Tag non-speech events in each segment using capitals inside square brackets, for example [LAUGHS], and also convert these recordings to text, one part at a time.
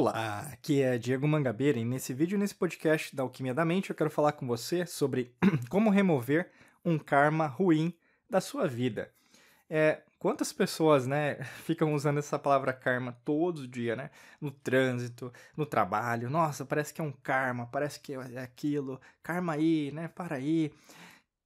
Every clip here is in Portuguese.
Olá, aqui é Diego Mangabeira e nesse vídeo, nesse podcast da Alquimia da Mente, eu quero falar com você sobre [CLEARS THROAT] como remover um karma ruim da sua vida. É, quantas pessoas, né, [LAUGHS] ficam usando essa palavra karma todo dia, né? No trânsito, no trabalho. Nossa, parece que é um karma, parece que é aquilo. Karma aí, né? Para aí.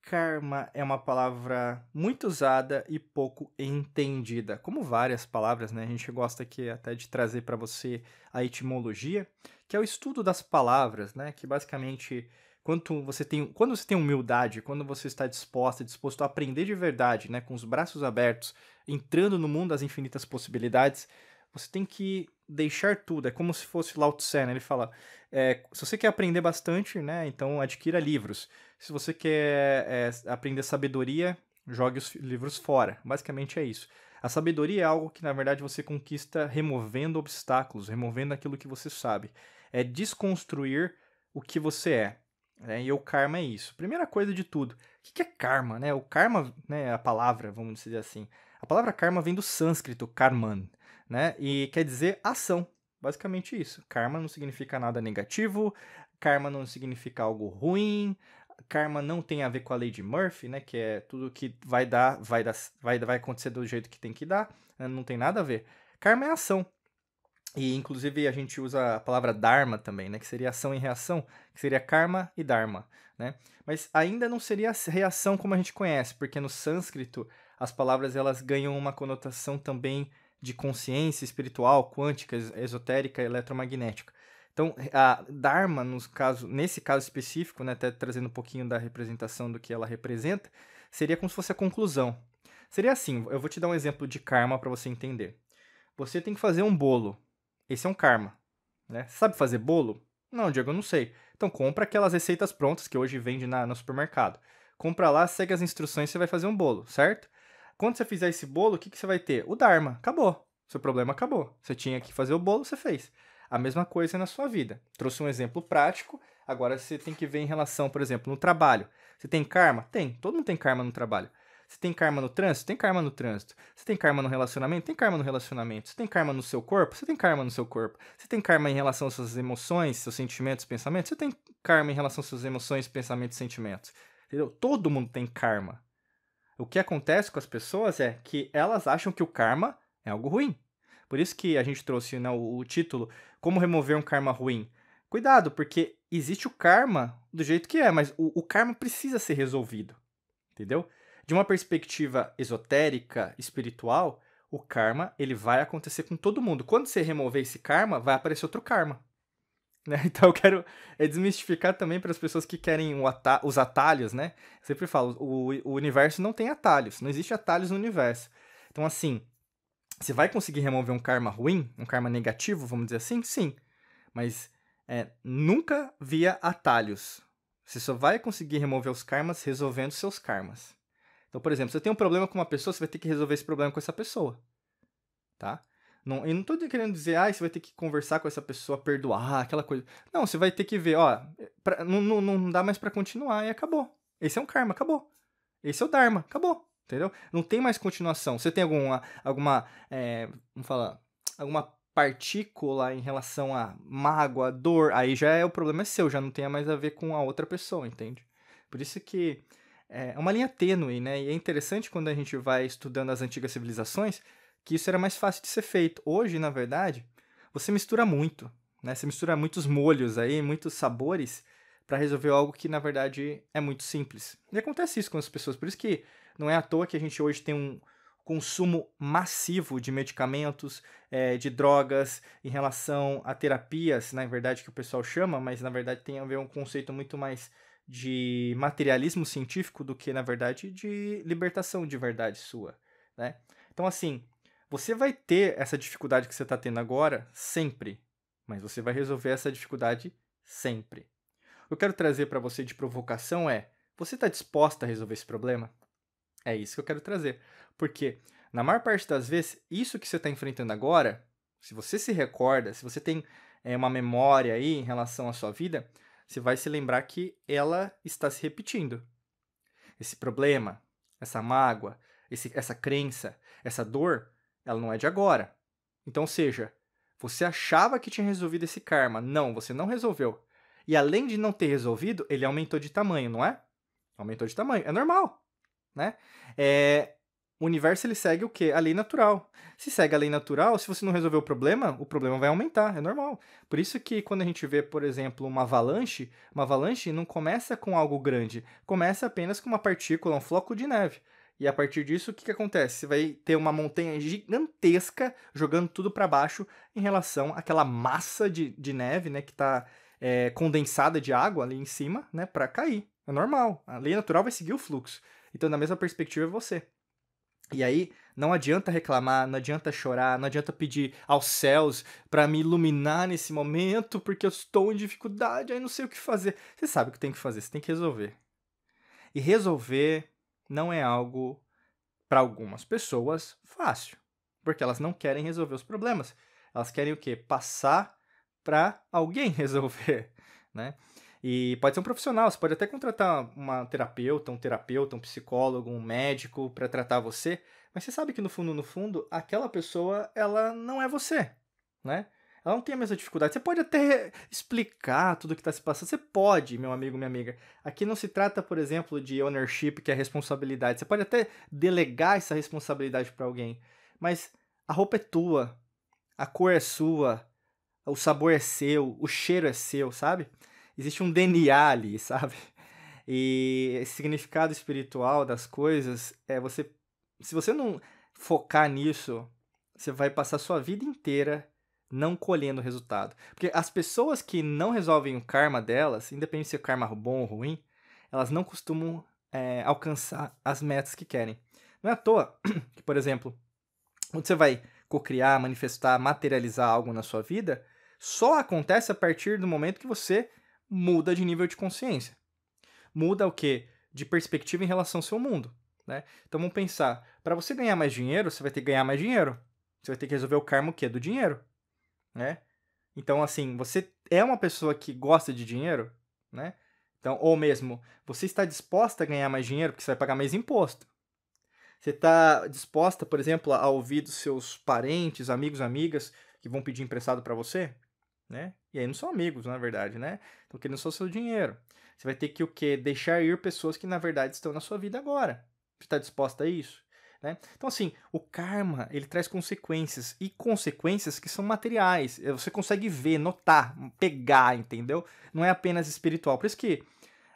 Karma é uma palavra muito usada e pouco entendida, como várias palavras, né? A gente gosta aqui até de trazer para você a etimologia, que é o estudo das palavras, né? Que basicamente quando você tem, quando você tem humildade, quando você está disposta, disposto a aprender de verdade, né, com os braços abertos, entrando no mundo das infinitas possibilidades, você tem que deixar tudo. É como se fosse Lao Tse, né? Ele fala, é, se você quer aprender bastante, né, então adquira livros. Se você quer é, aprender sabedoria, jogue os livros fora. Basicamente é isso. A sabedoria é algo que, na verdade, você conquista removendo obstáculos, removendo aquilo que você sabe. É desconstruir o que você é. Né? E o karma é isso. Primeira coisa de tudo, o que é karma? Né? O karma, né, a palavra, vamos dizer assim. A palavra karma vem do sânscrito, karman, né? E quer dizer ação. Basicamente isso. Karma não significa nada negativo, karma não significa algo ruim, karma não tem a ver com a lei de Murphy, né? Que é tudo que vai dar, vai dar, vai, vai acontecer do jeito que tem que dar, né? não tem nada a ver. Karma é ação. E inclusive a gente usa a palavra dharma também, né? Que seria ação e reação, que seria karma e dharma, né? Mas ainda não seria reação como a gente conhece, porque no sânscrito as palavras elas ganham uma conotação também de consciência espiritual, quântica, esotérica, eletromagnética. Então, a Dharma, no caso, nesse caso específico, né, até trazendo um pouquinho da representação do que ela representa, seria como se fosse a conclusão. Seria assim, eu vou te dar um exemplo de karma para você entender. Você tem que fazer um bolo. Esse é um karma. Né? Sabe fazer bolo? Não, Diego, eu não sei. Então compra aquelas receitas prontas que hoje vende na, no supermercado. Compra lá, segue as instruções você vai fazer um bolo, certo? Quando você fizer esse bolo, o que, que você vai ter? O Dharma. Acabou. Seu problema acabou. Você tinha que fazer o bolo, você fez. A mesma coisa na sua vida. Trouxe um exemplo prático, agora você tem que ver em relação, por exemplo, no trabalho. Você tem karma? Tem. Todo mundo tem karma no trabalho. Você tem karma no trânsito? Tem karma no trânsito. Você tem karma no relacionamento? Tem karma no relacionamento. Você tem karma no seu corpo? Você tem karma no seu corpo. Você tem karma em relação às suas emoções, seus sentimentos, pensamentos? Você tem karma em relação às suas emoções, pensamentos sentimentos. Entendeu? Todo mundo tem karma. O que acontece com as pessoas é que elas acham que o karma é algo ruim. Por isso que a gente trouxe né, o, título Como Remover um Karma Ruim. Cuidado, porque existe o karma do jeito que é, mas o, o karma precisa ser resolvido. Entendeu? De uma perspectiva esotérica, espiritual, o karma ele vai acontecer com todo mundo. Quando você remover esse karma, vai aparecer outro karma. Né? [LAUGHS] Então eu quero é, desmistificar também para as pessoas que querem os atalhos, né? Eu sempre falo, o, o universo não tem atalhos, não existe atalhos no universo. Então, assim, você vai conseguir remover um karma ruim, um karma negativo, vamos dizer assim? Sim. Mas é, nunca via atalhos. Você só vai conseguir remover os karmas resolvendo seus karmas. Então, por exemplo, você tem um problema com uma pessoa, você vai ter que resolver esse problema com essa pessoa. Tá? Não, eu não estou querendo dizer, ah, você vai ter que conversar com essa pessoa, perdoar, aquela coisa. Não, você vai ter que ver, ó, pra, não, não, não dá mais para continuar e acabou. Esse é um karma, acabou. Esse é o Dharma, acabou entendeu? Não tem mais continuação. Você tem alguma, alguma é, vamos falar, alguma partícula em relação a mágoa, dor, aí já é o problema é seu, já não tem mais a ver com a outra pessoa, entende? Por isso que é uma linha tênue, né? E é interessante quando a gente vai estudando as antigas civilizações que isso era mais fácil de ser feito. Hoje, na verdade, você mistura muito, né? Você mistura muitos molhos aí, muitos sabores para resolver algo que na verdade é muito simples. E acontece isso com as pessoas, por isso que não é à toa que a gente hoje tem um consumo massivo de medicamentos, é, de drogas, em relação a terapias, na verdade, que o pessoal chama, mas na verdade tem a ver um conceito muito mais de materialismo científico do que, na verdade, de libertação de verdade sua, né? Então, assim, você vai ter essa dificuldade que você está tendo agora sempre, mas você vai resolver essa dificuldade sempre. O que eu quero trazer para você de provocação é: você está disposta a resolver esse problema? É isso que eu quero trazer. Porque, na maior parte das vezes, isso que você está enfrentando agora, se você se recorda, se você tem é, uma memória aí em relação à sua vida, você vai se lembrar que ela está se repetindo. Esse problema, essa mágoa, esse, essa crença, essa dor, ela não é de agora. Então, seja, Você achava que tinha resolvido esse karma. Não, você não resolveu. E além de não ter resolvido, ele aumentou de tamanho, não é? Aumentou de tamanho. É normal, né? É, o universo ele segue o quê? A lei natural. Se segue a lei natural, se você não resolver o problema, o problema vai aumentar, é normal. Por isso que quando a gente vê, por exemplo, uma avalanche, uma avalanche não começa com algo grande, começa apenas com uma partícula, um floco de neve. E a partir disso, o que, que acontece? Você vai ter uma montanha gigantesca jogando tudo para baixo em relação àquela massa de, de neve, né, que está é, condensada de água ali em cima, né, para cair. É normal. A lei natural vai seguir o fluxo. Então, na mesma perspectiva, é você. E aí, não adianta reclamar, não adianta chorar, não adianta pedir aos céus para me iluminar nesse momento, porque eu estou em dificuldade, aí não sei o que fazer. Você sabe o que tem que fazer, você tem que resolver. E resolver não é algo para algumas pessoas fácil, porque elas não querem resolver os problemas. Elas querem o quê? Passar para alguém [LAUGHS] resolver, né? E pode ser um profissional, você pode até contratar uma terapeuta, um terapeuta, um psicólogo, um médico para tratar você, mas você sabe que no fundo, no fundo, aquela pessoa, ela não é você, né? Ela não tem a mesma dificuldade. Você pode até explicar tudo o que está se passando. Você pode, meu amigo, minha amiga. Aqui não se trata, por exemplo, de ownership, que é responsabilidade. Você pode até delegar essa responsabilidade para alguém. Mas a roupa é tua, a cor é sua, o sabor é seu, o cheiro é seu, sabe? existe um DNA ali, [LAUGHS] sabe? E esse significado espiritual das coisas é você. Se você não focar nisso, você vai passar sua vida inteira não colhendo resultado. Porque as pessoas que não resolvem o karma delas, independente se é karma bom ou ruim, elas não costumam é, alcançar as metas que querem. Não é à toa [CLEARS THROAT] que, por exemplo, quando você vai cocriar, manifestar, materializar algo na sua vida, só acontece a partir do momento que você muda de nível de consciência. Muda o quê? De perspectiva em relação ao seu mundo. Né? Então vamos pensar, para você ganhar mais dinheiro, você vai ter que ganhar mais dinheiro. Você vai ter que resolver o karma o quê? Do dinheiro. Né? Então, assim, você é uma pessoa que gosta de dinheiro, né? Então, ou mesmo, você está disposta a ganhar mais dinheiro porque você vai pagar mais imposto. Você está disposta, por exemplo, a ouvir dos seus parentes, amigos, amigas que vão pedir emprestado para você? né? E aí não são amigos, na verdade, né? Estão querendo só seu dinheiro. Você vai ter que o quê? Deixar ir pessoas que na verdade estão na sua vida agora. Você está disposta a isso? Né? Então, assim, o karma ele traz consequências e consequências que são materiais. Eh, você consegue ver, notar, pegar, entendeu? Não é apenas espiritual. Por isso que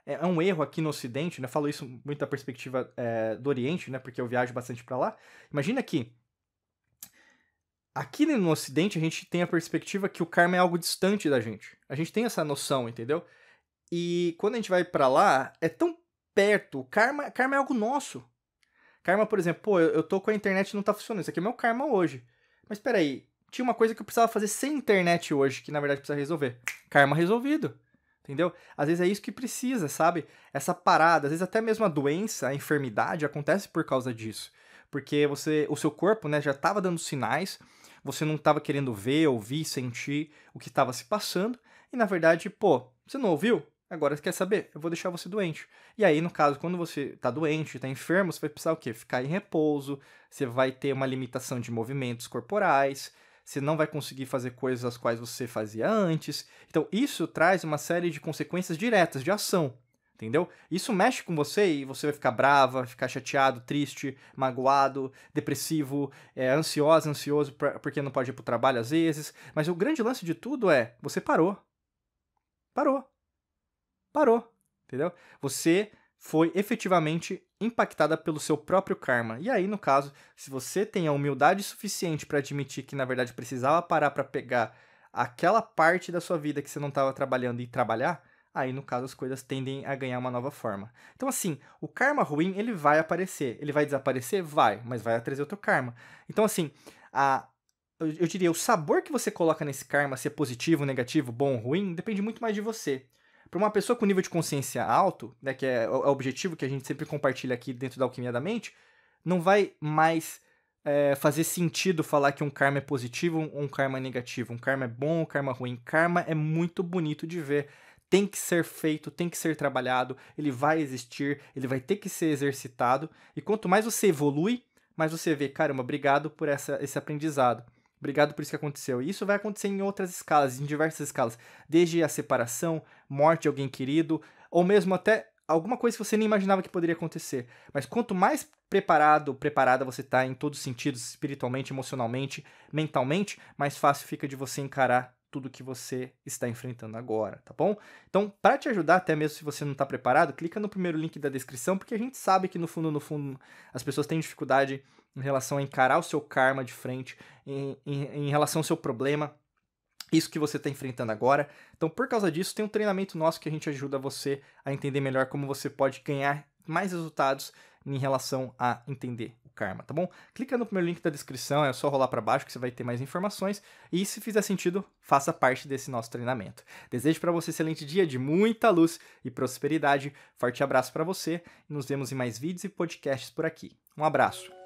é, é um erro aqui no Ocidente, né? Eu falo isso muito da perspectiva é, do Oriente, né? Porque eu viajo bastante para lá. Imagina que Aqui no Ocidente, a gente tem a perspectiva que o karma é algo distante da gente. A gente tem essa noção, entendeu? E quando a gente vai para lá, é tão perto. O karma, karma é algo nosso. Karma, por exemplo, pô, eu, tô com a internet e não tá funcionando. Isso aqui é meu karma hoje. Mas peraí, tinha uma coisa que eu precisava fazer sem internet hoje, que na verdade precisa resolver. Karma resolvido. Entendeu? Às vezes é isso que precisa, sabe? Essa parada, às vezes até mesmo a doença, a enfermidade acontece por causa disso. Porque você, o seu corpo, né, já estava dando sinais, você não estava querendo ver, ouvir, sentir o que estava se passando, e na verdade, pô, você não ouviu? Agora quer saber? Eu vou deixar você doente. E aí, no caso, quando você está doente, está enfermo, você vai precisar o quê? Ficar em repouso, você vai ter uma limitação de movimentos corporais, você não vai conseguir fazer coisas as quais você fazia antes. Então, isso traz uma série de consequências diretas de ação entendeu? Isso mexe com você e você vai ficar brava, ficar chateado, triste, magoado, depressivo, é, ansiosa, ansioso porque não pode ir pro trabalho às vezes. Mas o grande lance de tudo é, você parou. Parou. Parou, entendeu? Você foi efetivamente impactada pelo seu próprio karma. E aí, no caso, se você tem a humildade suficiente para admitir que na verdade precisava parar para pegar aquela parte da sua vida que você não estava trabalhando e trabalhar, aí no caso as coisas tendem a ganhar uma nova forma. Então assim, o karma ruim, ele vai aparecer, ele vai desaparecer? Vai, mas vai trazer outro karma. Então assim, a eu diria, o sabor que você coloca nesse karma, se é positivo, negativo, bom ruim, depende muito mais de você. Para uma pessoa com nível de consciência alto, né, que é o objetivo que a gente sempre compartilha aqui dentro da Alquimia da Mente, não vai mais é, fazer sentido falar que um karma é positivo ou um karma é negativo. Um karma é bom ou um karma é ruim. Karma é muito bonito de ver tem que ser feito, tem que ser trabalhado, ele vai existir, ele vai ter que ser exercitado. E quanto mais você evolui, mais você vê, caramba, obrigado por essa, esse aprendizado. Obrigado por isso que aconteceu. E isso vai acontecer em outras escalas, em diversas escalas. Desde a separação, morte de alguém querido, ou mesmo até alguma coisa que você nem imaginava que poderia acontecer. Mas quanto mais preparado, preparada você está em todos os sentidos, espiritualmente, emocionalmente, mentalmente, mais fácil fica de você encarar tudo que você está enfrentando agora, tá bom? Então, para te ajudar, até mesmo se você não está preparado, clica no primeiro link da descrição, porque a gente sabe que no fundo, no fundo, as pessoas têm dificuldade em relação a encarar o seu karma de frente, em, em, em relação ao seu problema, isso que você está enfrentando agora. Então, por causa disso, tem um treinamento nosso que a gente ajuda você a entender melhor como você pode ganhar mais resultados em relação a entender o karma, tá bom? Clica no primeiro link da descrição, é só rolar para baixo que você vai ter mais informações e se fizer sentido, faça parte desse nosso treinamento. Desejo para você um excelente dia de muita luz e prosperidade. Forte abraço para você e nos vemos em mais vídeos e podcasts por aqui. Um abraço.